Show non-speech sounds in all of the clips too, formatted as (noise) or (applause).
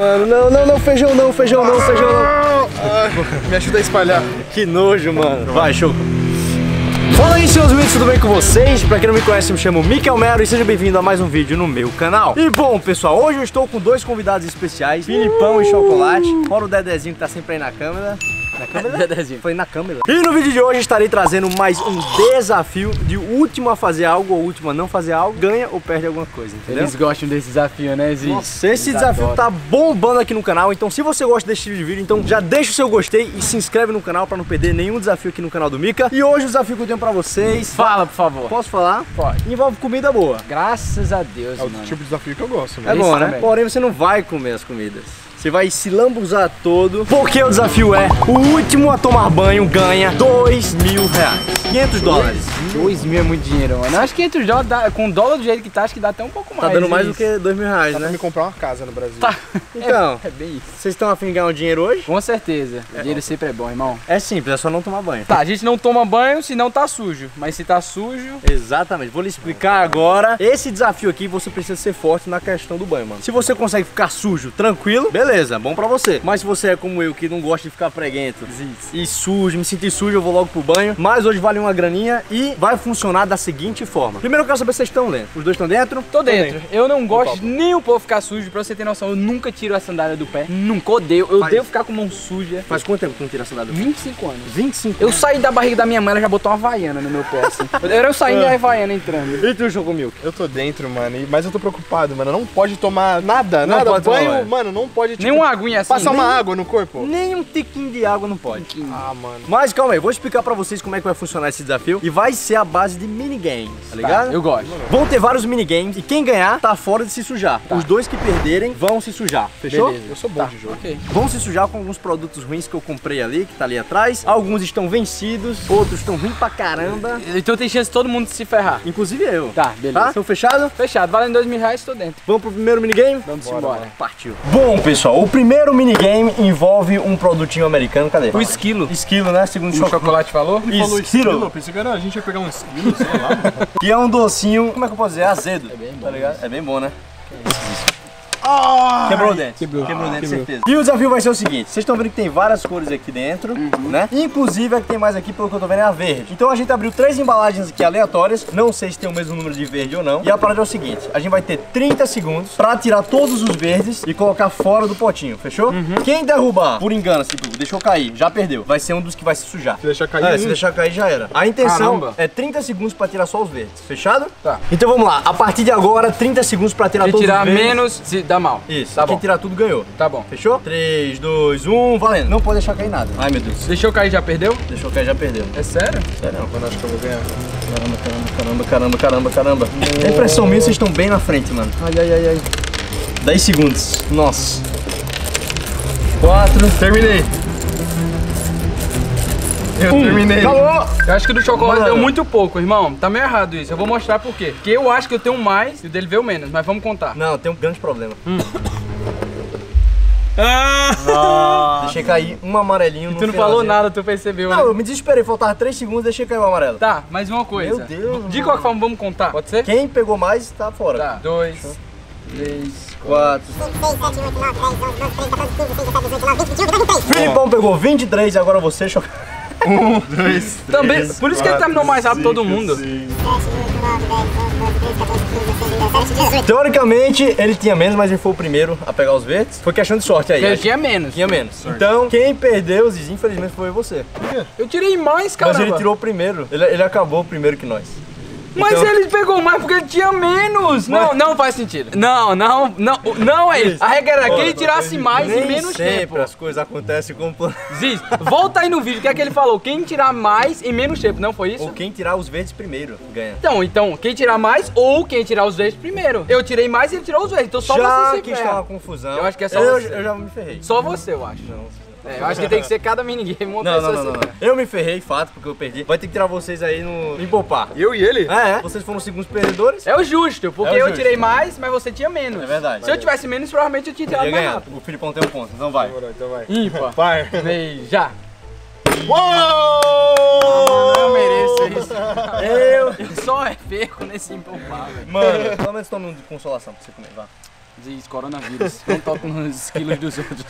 Mano, não, não, não, feijão não, feijão não, feijão não. Me ajuda a espalhar. Que nojo, mano. Vai, Choco. Fala aí, seus amigos, tudo bem com vocês? Pra quem não me conhece, me chamo Mikel Mero e seja bem-vindo a mais um vídeo no meu canal. E bom, pessoal, hoje eu estou com dois convidados especiais, Filipão e Chocolate, fora o Dedezinho que tá sempre aí na câmera. Na câmera? (laughs) Foi na câmera. E no vídeo de hoje estarei trazendo mais um desafio de o último a fazer algo ou o último a não fazer algo, ganha ou perde alguma coisa, entendeu? Eles gostam desse desafio, né, Zi? Nossa, esse Eles desafio adoram. tá bombando aqui no canal, então se você gosta desse tipo de vídeo, então já deixa o seu gostei e se inscreve no canal pra não perder nenhum desafio aqui no canal do Mika. E hoje o desafio que eu tenho pra vocês, Fala, por favor. posso falar? Pode. Envolve comida boa. Graças a Deus, É o mano. tipo de desafio que eu gosto, É mano. Isso bom, né? também. Porém você não vai comer as comidas. Você vai se lambuzar todo, porque o desafio é o último a tomar banho ganha 2 mil reais. 500 dólares. 2 mil é muito dinheiro, mano. Eu acho que 500 dólares, dá- com o dólar do jeito que tá, acho que dá até um pouco Tá mais. dando mais do isso. que 2 mil reais, pra né? me comprar uma casa no Brasil. Tá. (laughs) Então, É bem isso. vocês estão afim de ganhar um dinheiro hoje? Com certeza. O dinheiro sempre é bom, irmão. É simples, é só não tomar banho. Tá, a gente não toma banho se não tá sujo. Mas se tá sujo. Exatamente, vou lhe explicar agora. Esse desafio aqui você precisa ser forte na questão do banho, mano. Se você consegue ficar sujo, tranquilo, beleza, bom pra você. Mas se você é como eu, que não gosta de ficar preguento e sujo, me sentir sujo, eu vou logo pro banho. Mas hoje vale uma graninha e vai funcionar da seguinte forma. Primeiro eu quero saber se vocês estão dentro. Os dois estão dentro? Tô dentro. Eu não gosto nem um pouco ficar sujo, pra você ter noção. Eu nunca tiro a sandália do pé. Nunca odeio. Eu Faz- odeio ficar com mão suja. Faz quanto tempo que tu não tira a sandália? 25 anos. 25 Eu saí da barriga da minha mãe, ela já botou uma havaiana no meu pé, assim. (laughs) Era eu saindo e a havaiana entrando. E tu, Chocomilk? Eu tô dentro, mano, mas eu tô preocupado, mano. Não pode tomar nada, Não nada. pode tomar banho, banho. mano, não pode tipo, Nem uma aguinha assim. passar uma nem- água no corpo. Nem um tiquinho de água não pode. Ah, mano. Mas calma aí, vou explicar pra vocês como é que vai funcionar esse desafio. E vai ser a base de minigames, tá ligado? Tá, eu gosto. Vão ter vários minigames e quem ganhar tá fora de se sujar. Os dois que perderem vão se sujar. Fechou? Beleza. Eu sou bom de jogo. Ok. Vão se sujar com alguns produtos ruins que eu comprei ali, que tá ali atrás. Alguns estão vencidos, outros estão ruins pra caramba. Então tem chance de todo mundo se ferrar. Inclusive eu. Tá, beleza. Tá? Estão fechados? Fechado, valendo dois mil reais, tô dentro. Vamos pro primeiro minigame? Vamos embora. Partiu. Bom, pessoal, o primeiro minigame envolve um produtinho americano. Cadê? O esquilo. Esquilo, né? Segundo O chocolate. chocolate falou? Isso, esquilo. Pensei que era, a gente ia pegar um esquilo, sei lá. mano. (laughs) E é um docinho, como é que eu posso dizer? Azedo. É bem bom. Tá ligado? É bem bom, né? Quebrou o dente. Quebrou. Quebrou o dente, Quebrou. certeza. E o desafio vai ser o seguinte: vocês estão vendo que tem várias cores aqui dentro, né? Inclusive a que tem mais aqui, pelo que eu tô vendo, é a verde. Então a gente abriu três embalagens aqui aleatórias. Não sei se tem o mesmo número de verde ou não. E a parada é o seguinte: a gente vai ter 30 segundos pra tirar todos os verdes e colocar fora do potinho, fechou? Quem derrubar, por engano, tipo, deixou cair, já perdeu. Vai ser um dos que vai se sujar. Se deixar cair É, se deixar cair já era. A intenção Caramba. é 30 segundos pra tirar só os verdes. Fechado? Tá. Então vamos lá. A partir de agora, 30 segundos pra tirar Se todos tirar os verdes. menos, se dá mal. Isso. Tá Quem bom. tirar tudo ganhou. Tá bom. Fechou? 3, 2, 1, valendo. Não pode deixar cair nada. Ai, meu Deus. Deixou cair, já perdeu? Deixou cair, já perdeu. É sério? Sério não. Mano, acho que eu vou ganhar. Caramba, caramba, caramba, caramba, caramba, caramba. É impressão minha, vocês estão bem na frente, mano. Ai, ai, ai, ai. 10 segundos. Nossa. 4. Terminei. Eu terminei. Acabou! Eu acho que o do chocolate Mano. deu muito pouco, irmão. Tá meio errado isso. Eu vou mostrar por quê. Porque eu acho que eu tenho mais e o dele veio menos, mas vamos contar. Não, tem um grande problema. Ah! Deixei cair um amarelinho no Tu não falou nada, tu percebeu, Não, né? eu me desesperei. Faltava 3 segundos, deixei cair o amarelo. Tá, mais uma coisa. Meu Deus, De qualquer forma, vamos contar. Pode ser? Quem pegou mais, tá fora. Tá. Dois, três, 4. 6, 7, 8, 9, 10, 11, 12, 13, 14, 15, 16, 17, 18, 19, 20, 21, 23. Filipão pegou 23 e agora você, choca. Um, dois, Também, três, por isso que ele terminou mais rápido todo mundo. seis. 7, 8, 9, 10, 11, 12, 13, 14, 15, 16, 17, 18. Teoricamente, ele tinha menos, mas ele foi o primeiro a pegar os verdes. Foi questão de sorte aí. Ele tinha menos. Tinha menos. Então, quem perdeu, infelizmente foi você. Eu tirei mais, cara. Mas ele tirou o primeiro. Ele, ele acabou primeiro que nós. Mas Então- ele pegou mais porque ele tinha menos. Não, não faz sentido. Não, não, não, não é isso. A regra era que ele tirasse mais Nem em menos sempre tempo. as coisas acontecem como. (laughs) Ziz, volta aí no vídeo, o que é que ele falou? Quem tirar mais em menos tempo, não foi isso? Ou quem tirar os verdes primeiro ganha. Então, então, quem tirar mais ou quem tirar os verdes primeiro. Eu tirei mais e ele tirou os verdes, então só já você se que ferra. está uma confusão. Eu acho que é só eu, você. eu já me ferrei. Só você, eu acho. Não, É, eu acho que tem que ser cada minigame uma não, pessoa não, não, não, assim. não. Eu me ferrei, fato, porque eu perdi. Vai ter que tirar vocês aí no. em poupar. Eu e ele? É, é. Vocês foram os segundos perdedores. É o justo, porque É o eu justo. tirei mais, mas você tinha menos. É verdade. Se eu tivesse menos, provavelmente eu tinha Eu tirado ia mais ganhar. rápido. O Filipão tem um ponto, então vai. Demorou, então vai. Ímpar. Par. Vem, já. Uou! Eu mereço isso. (laughs) Eu. Eu só é feio nesse empolpar, velho. Mano, pelo menos toma um de consolação pra você comer, vá. Diz coronavírus. Não toque nos quilos dos outros.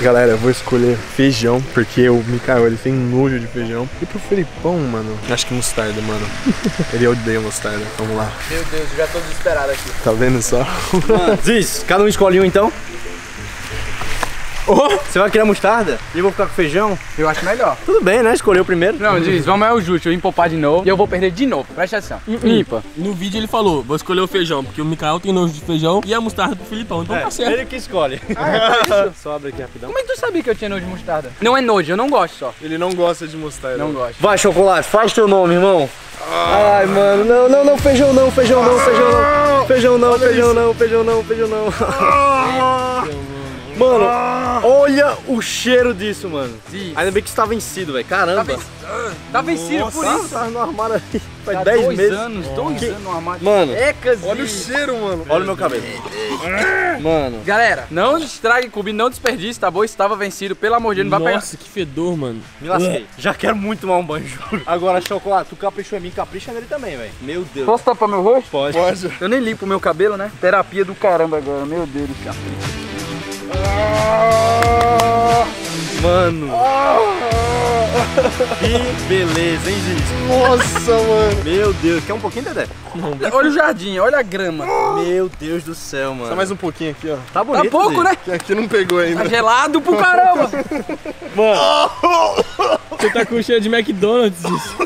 Galera, eu vou escolher feijão, porque o Mikael ele tem nojo de feijão. E pro Felipão, mano, acho que mostarda, mano. (laughs) Ele odeia mostarda. Vamos lá. Meu Deus, eu já tô desesperado aqui. Tá vendo só? (laughs) Ziz, cada um escolhe um então. Você vai querer mostarda? E eu vou ficar com feijão? Eu acho melhor. Tudo bem, né? Escolheu primeiro. Não, diz, vamos é o justo. Eu empopar de novo e eu vou perder de novo. Presta atenção. Impa. No vídeo ele falou, vou escolher o feijão, porque o Mikael tem nojo de feijão e a mostarda pro Filipão, então É, tá certo. ele que escolhe. (laughs) (laughs) Só abre aqui rapidão. Como é que tu sabia que eu tinha nojo de mostarda? Não é nojo, eu não gosto só. Ele não gosta de mostarda. Não gosto. Vai, chocolate, faz teu nome, irmão. Ai, mano, não, não, não, feijão não, feijão não, feijão não. Feijão não, feijão não, feijão não, feijão não. Mano, olha o cheiro disso, mano. Ainda bem que está vencido, velho. Caramba. Tá Tá vencido por isso. Tá no armário aí faz Tá 10 dois meses. anos, dois anos no armário. Mano, Ecas Olha o cheiro, mano. olha o meu cabelo. Mano. Galera, não estrague Cubi, não desperdice, tá bom? Estava vencido, pelo amor de Deus, não vai pegar. Nossa, que fedor, mano. Me lasquei. Já quero muito tomar um banho, juro. Agora, chocolate, tu caprichou em mim, capricha nele também, velho. Meu Deus. Posso tapar meu rosto? Pode. Pode. Eu nem limpo o meu cabelo, né? Terapia do caramba agora, meu Deus do céu. Mano. Que beleza, hein, Ziz? Nossa, mano. Meu Deus. Quer um pouquinho, Dedé? Olha o jardim, olha a grama. Meu Deus do céu, mano. Só mais um pouquinho aqui, ó. Tá bonito, Tá pouco, Ziz. né? Que aqui não pegou ainda. Tá gelado pro caramba. (laughs) (laughs) Você tá com cheiro de McDonald's, isso.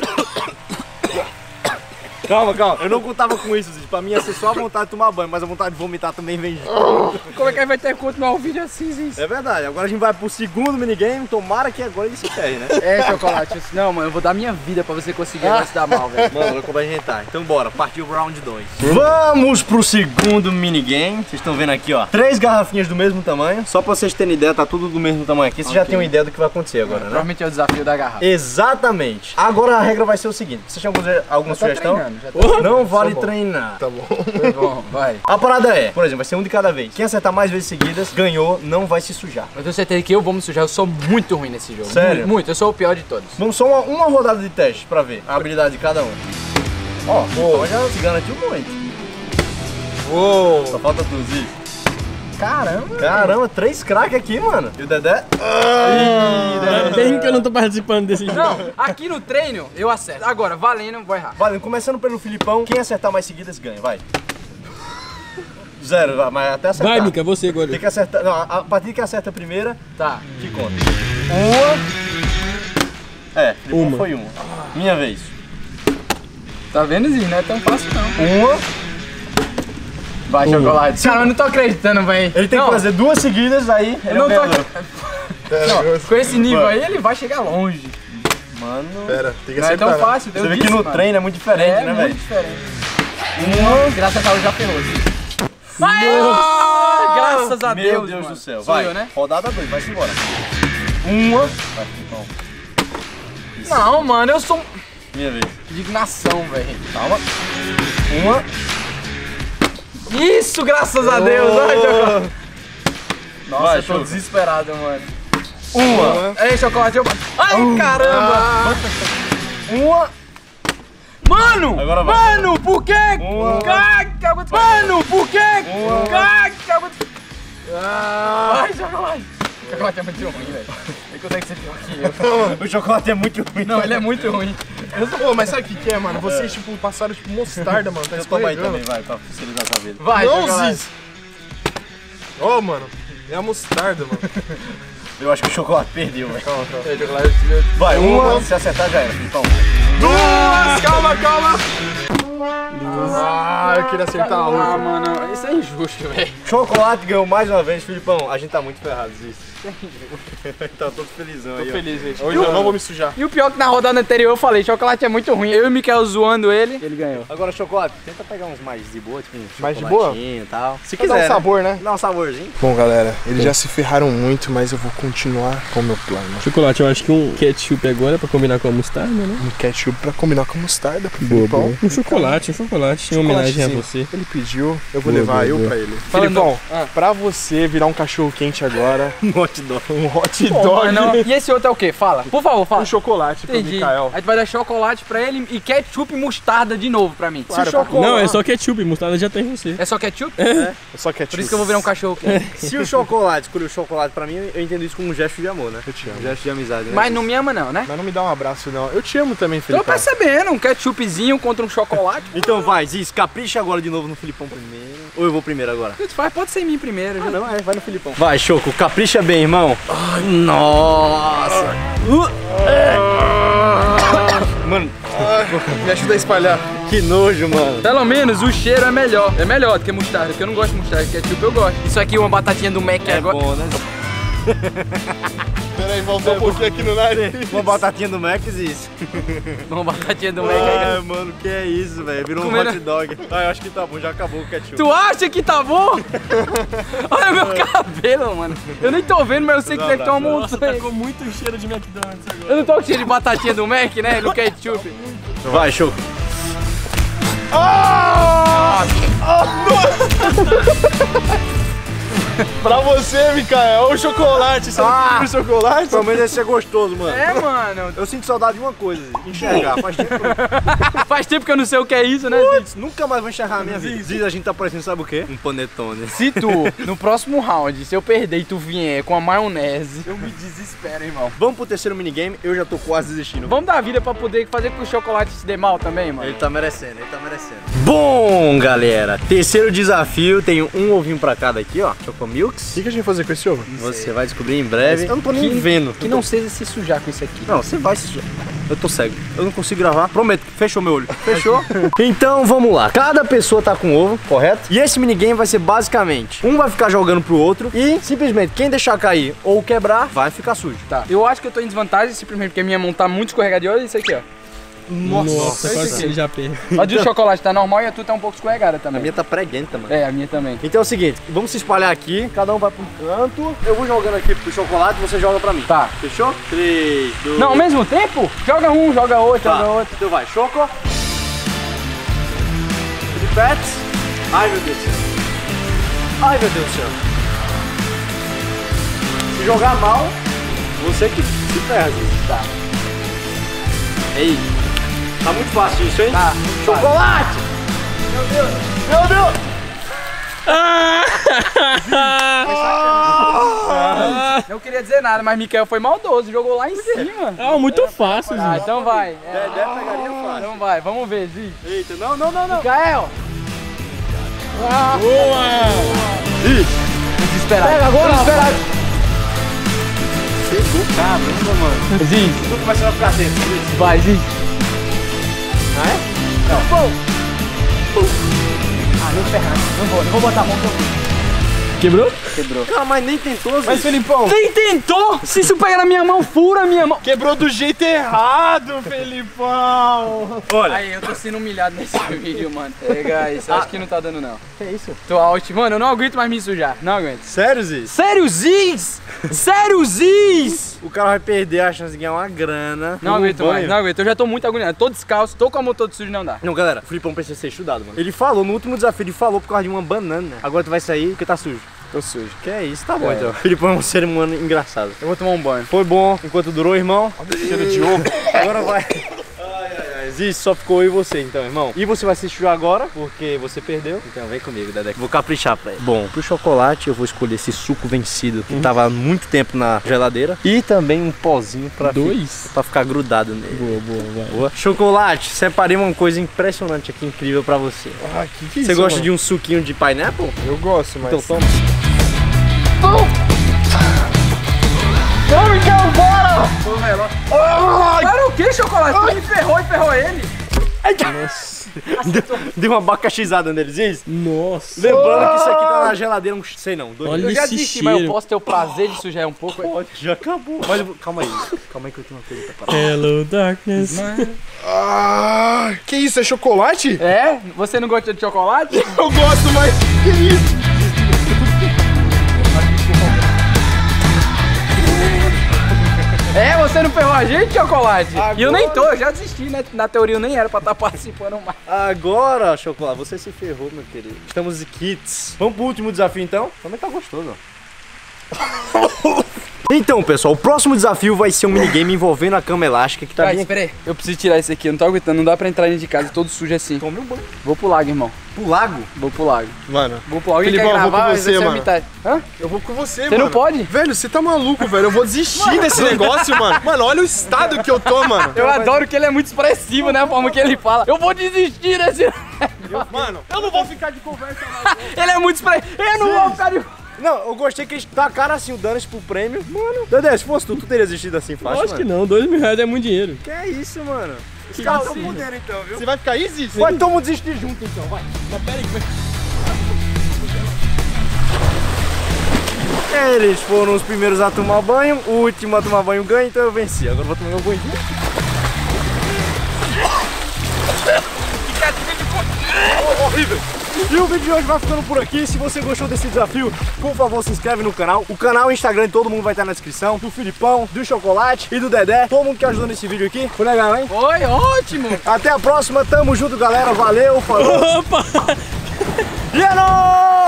Calma, calma. Eu não contava com isso, Ziz. Pra mim ia ser só a vontade de tomar banho, mas a vontade de vomitar também vem junto. Como é que vai ter que continuar o vídeo assim, Ziz? É verdade. Agora a gente vai pro segundo minigame. Tomara que agora ele se ferre, né? É, chocolate. Não, mano, eu vou dar minha vida pra você conseguir não se dar mal, velho. Mano, como vai arrebentar. Então bora, partiu o round 2. Vamos pro segundo minigame. Vocês estão vendo aqui, ó. Três garrafinhas do mesmo tamanho. Só pra vocês terem ideia, tá tudo do mesmo tamanho aqui. Vocês já têm uma ideia do que vai acontecer agora, né? Provavelmente é o desafio da garrafa. Exatamente. Agora a regra vai ser o seguinte. Vocês têm alguma, tá sugestão? treinando, já tá Não vale bom. treinar. Tá bom. Foi (laughs) bom, vai. A parada é, por exemplo, vai ser um de cada vez. Quem acertar mais vezes seguidas, ganhou, não vai se sujar. Eu tenho certeza que eu vou me sujar, eu sou muito ruim nesse jogo. Sério? Muito, muito, eu sou o pior de todos. Vamos só uma, uma rodada de teste pra ver a habilidade de cada um. Ó, oh, já se garantiu muito. Uou. Só falta tu. Caramba. Caramba, três craques aqui, mano. E o Dedé? Ainda bem que eu não tô participando desse jogo. Não, aqui no treino eu acerto. Agora, valendo, vou errar. Valendo, começando pelo Filipão, quem acertar mais seguidas ganha, vai. Zero, vai, mas até acertar. Vai, Mica, você agora. Tem que acertar. Não, a a partir que acerta a primeira, Tá. que conta. Uma. É, Filipão Uma. foi uma. Minha vez. Tá vendo, Zinho? Não é tão fácil, não. Uma. Vai, chocolate. Cara, eu não tô acreditando, velho. Ele tem não, que fazer duas seguidas, aí ele Eu não é tô. Não, com esse nível aí, ele vai chegar longe. Mano. Pera, tem que Não é acertar. tão né? fácil. Você eu vê que no mano. treino é muito diferente, é né, muito velho? diferente. Uma. Graças a Deus já ferrou. Vai! Ah, Graças a Meu Deus, Deus mano. do céu. Sou vai, eu, né? rodada 2, vai-se embora. Uma. Vai, Filipão. Não, mano, eu sou um... Minha vez. Indignação, velho. Calma. Uma. Isso, graças a Deus. Ai, chocolate. Nossa, Vai, eu tô Choco. desesperado, mano. Uma. Ei, chocolate, eu... Ai, caramba. Uma. Mano! Agora vai. Mano, por quê? Uma. Caca, Mano, por quê? Uma. Caca, Ai, chocolate. Chocolate é muito ruim, velho. Ele consegue ser pior que eu. O chocolate é muito ruim. Não, ele é muito ruim. Pô, mas sabe o que, que é, mano? Vocês, tipo, passaram, tipo, mostarda, mano. Tá Eu tomo aí também, vai, pra facilitar essa vida. Vai, Não. Ziz. Ó, mano. É a mostarda, mano. Eu acho que o chocolate perdeu, velho. Calma, calma. Chocolate, meu- Vai, uma. Se acertar já era. Então. Duas! Calma, calma! Ah, eu queria acertar a Ah, outra. mano, isso é injusto, velho. Chocolate ganhou mais uma vez, Filipão. A gente tá muito ferrado, isso. (laughs) tá todo felizão aí, ó. Feliz, gente. Hoje eu não vou me sujar. E o pior é que na rodada anterior eu falei, chocolate é muito ruim. Eu e o Mikael zoando ele, ele ganhou. Agora, chocolate, tenta pegar uns mais de boa, tipo um Mais de boa? e tal. Se Pra dar quiser, um sabor, né? né? Dá um saborzinho. Bom, galera, eles já se ferraram muito, mas eu vou continuar com o meu plano. Chocolate, eu acho que um ketchup agora pra combinar com a mostarda, né? Um ketchup pra combinar com mostarda pro Boa, Filipão. boa. Um chocolate, chocolate, um chocolate em homenagem a você. Ele pediu, eu vou Boa, levar boa, eu boa. pra ele. Filipão, Ah. pra você virar um cachorro quente agora, (laughs) Um hot dog. um hot Pô, dog mano, e esse outro é o quê? Fala. Por favor, fala. um chocolate pro Entendi. Mikael. Aí tu vai dar chocolate pra ele e ketchup e mostarda de novo pra mim. Claro, chocolate- Não, é só ketchup, mostarda já tem você. É só ketchup? É só ketchup. Por isso que eu vou virar um cachorro quente. (laughs) Se o chocolate escolheu o chocolate pra mim, eu entendo isso como um gesto de amor, né? Eu te amo. Um gesto de amizade, né? Mas não me ama não, né? Mas não me dá um abraço, não. Eu te amo também, Tô Felipe. percebendo, um ketchupzinho contra um chocolate. Então vai, Ziz, capricha agora de novo no Filipão primeiro. Ou eu vou primeiro agora? O que tu faz? Pode ser em mim primeiro. já. Não, é, vai no Filipão. Vai, Choco, capricha bem, irmão. Ai, nossa. Uh, é. (coughs) Mano, Me ajuda a espalhar. que nojo, mano. Pelo menos o cheiro é melhor. É melhor do que mostarda, porque eu não gosto de mostarda, ketchup eu gosto. Isso aqui, uma batatinha do Mac É agora. bom, né? (laughs) Peraí, voltou um pouquinho aqui no nariz. Uma batatinha do Mac, Ziz. Uma batatinha do Mac. Ai, mano, que é isso, velho? Virou um Comendo- hot dog. Ah, eu acho que tá bom, já acabou o ketchup. Tu acha que tá bom? Olha meu cabelo, mano. Eu nem tô vendo, mas eu sei que Não, deve ter uma não, Nossa, montanha. tá com muito cheiro de McDonald's agora. Eu não tô com cheiro de batatinha do Mac, né? Do ketchup. Vai, Choco. (laughs) Pra você, Mikael, o chocolate. Você Ah! não o chocolate? Pelo menos esse é gostoso, mano. É, mano. Eu sinto saudade de uma coisa, enxergar. Faz tempo que eu (laughs) Faz tempo que eu não sei o que é isso, né? Ziz? nunca mais vou enxergar na minha vida. Ziz, a gente tá parecendo, sabe o quê? Um panetone. Se tu, no próximo round, se eu perder e tu vier com a maionese, eu me desespero, irmão. Vamos pro terceiro minigame, eu já tô quase desistindo. Vamos dar vida pra poder fazer com que o chocolate se dê mal também, mano? Ele tá merecendo, ele tá merecendo. Bom, galera, terceiro desafio, tenho um ovinho pra cada aqui, ó. O Choco Milks. que, que a gente vai fazer com esse ovo? Você vai descobrir em breve. Eu não tô nem Que- vendo. Que não seja se sujar com isso aqui. Não, você vai se Eu tô cego. Eu não consigo gravar. Prometo. Fechou meu olho. Fechou? (laughs) então vamos lá. Cada pessoa tá com ovo, correto? E esse minigame vai ser basicamente: um vai ficar jogando pro outro e simplesmente quem deixar cair ou quebrar vai ficar sujo. Tá. Eu acho que eu tô em desvantagem simplesmente porque a minha mão tá muito escorregadia. Olha isso aqui, ó. Nossa, esse quase que já perde. A do chocolate tá normal e a tua tá um pouco escorregada A também. minha tá preguenta, mano. É, a minha também. Então é o seguinte, vamos se espalhar aqui, cada um vai pra um canto. Eu vou jogando aqui pro chocolate, você joga pra mim. Tá. Fechou? 3, 2, Não, ao mesmo tempo? Joga um, joga outro, Tá. joga outro. Então vai, Choco. Pets. Ai meu Deus do céu. Ai meu Deus do céu. Se jogar mal, você que se perde. Tá. Ei. Tá muito fácil isso, hein? Tá. Chocolate! Meu Deus! Meu Deus! Não queria dizer nada, mas Mikael foi maldoso, jogou lá em cima. Ah, muito fácil, Ah, Ziz. então vai. É, Dedé pegaria fácil. então vai, vamos ver, Zi. Eita, não, não, não, não. Mikael! Boa! Desesperado. Pega agora, Desesperado. Pegou, caramba, mano. Zi, Tô começando a ficar atento. vai, Zi. Ah, é? Não. Pum. Ah, não ferrado. Não vou, não vou botar a mão que eu Quebrou? Cara, mas nem tentou, Mas, Felipão, Nem tentou! Se isso pega na minha mão, fura a minha mão. quebrou do jeito errado, Felipão. Olha, Aí, eu tô sendo humilhado nesse (laughs) vídeo, mano. Pega isso, acho que não tá dando não. Que isso? Tô out. Mano, eu não aguento mais me sujar. Não aguento. sério, Ziz? Sério, Ziz? Sério, Ziz? O cara vai perder a chance de ganhar uma grana. Não aguento banho. mais, não aguento. Eu já tô muito agoniado. Tô descalço, tô com a mão toda suja, não dá. Não, galera, o Filipão precisa ser estudado, mano. Ele falou no último desafio, ele falou por causa de uma banana. Agora tu vai sair porque tá sujo. Tô sujo. Que é isso, tá bom É. então. O Filipão é um ser humano engraçado. Eu vou tomar um banho. Foi bom enquanto durou, irmão. Cheiro de ovo. Agora vai. Ziz, só ficou eu e você então, irmão. E você vai se sujar agora, porque você perdeu. Então vem comigo, Dedé. Vou caprichar pra ele. Bom, pro chocolate eu vou escolher esse suco vencido, que tava há muito tempo na geladeira. E também um pozinho pra, fi- Dois? pra ficar grudado nele. Boa, boa, vai. Boa. Chocolate, separei uma coisa impressionante aqui, incrível pra você. Ah, que que é Você isso, gosta mano? de um suquinho de pineapple? Eu gosto, mas... Então toma. Vamos, então, bora! Ô, velho. (laughs) Deu, deu uma abacaxizada neles, isso? Nossa. Lembrando que isso aqui tá na geladeira uns, sei não, dois Olha Eu já esse desisti, mas eu cheiro. posso ter o prazer de sujar um pouco. Pode, já acabou. Mas eu vou- calma aí, calma aí que eu tenho uma coisa pra falar. Hello, darkness. Ah, que isso, é chocolate? É? Você não gosta de chocolate? Eu gosto, mas... Que isso? É, você não ferrou a gente, chocolate? E eu nem Agora- tô, eu já desisti, né? Na teoria eu nem era pra estar (laughs) participando mais. Agora, Chocolate, você se ferrou, meu querido. Estamos de kits. Vamos pro último desafio, então? Também tá gostoso, ó. (laughs) Então, pessoal, o próximo desafio vai ser um minigame envolvendo a cama elástica que tá Tá, bem espera aí. Eu preciso tirar isso aqui, eu não tô aguentando, não dá pra entrar dentro de casa todo sujo assim. Tome um banho. Vou pro lago, irmão. Pro lago? Vou pro lago. Mano, Vou pro lago. Filipão, eu vou com gravar? você, a mano. Hã? eu vou com você, Você mano. não pode? Velho, você tá maluco, velho. Eu vou desistir desse negócio, mano. (laughs) Mano, olha o estado que eu tô, mano. Eu adoro que ele é muito expressivo, né? A forma que ele fala. Eu vou desistir desse. Mano, eu não vou ficar de conversa mais. (laughs) Ele é muito expressivo. Eu não vou ficar de. Não, eu gostei que eles tacaram assim o Danis pro prêmio. Mano, Dedé, se fosse tu, tu teria desistido assim fácil, Acho que não, dois mil reais é muito dinheiro. Que é isso, mano? Os caras isso, tão mano. fudendo então, viu? Você vai ficar easy? Vai, então vamos desistir junto então, vai. Eles foram os primeiros a tomar banho, o último a tomar banho ganha, então eu venci. Agora eu vou tomar meu banho. horrível. E o vídeo de hoje vai ficando por aqui. Se você gostou desse desafio, por favor, se inscreve no canal. O canal e o Instagram, todo mundo vai estar na descrição. Do Filipão, do Chocolate e do Dedé. Todo mundo que ajudou nesse vídeo aqui. Foi legal, hein? Foi ótimo. Até a próxima. Tamo junto, galera. Valeu, falou. (laughs) Opa! E é nóis!